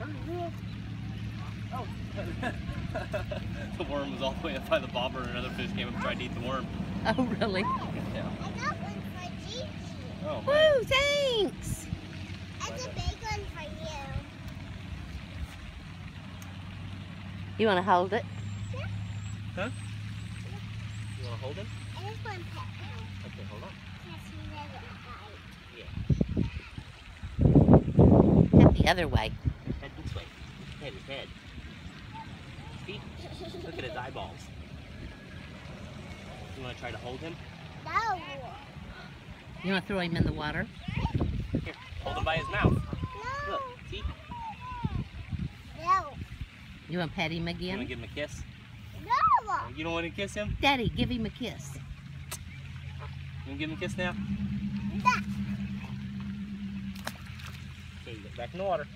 Oh. the worm was all the way up by the bobber and another fish came up and tried to eat the worm. Oh, really? Yeah. I got one for Gigi. Oh. Woo, thanks. That's a big one for you. You want to hold it? Huh? You want to hold him? I just want to pet him Okay, hold on. because he never bite. Head the other way. Head this way. Head, his head. See? Look at his eyeballs. You want to try to hold him? No. You want to throw him in the water? Here, hold him by his mouth. No. Look, see? No. You want to pet him again? You want to give him a kiss? No. You don't want to kiss him? Daddy, give him a kiss. You want to give him a kiss now? No. Okay, get back in the water.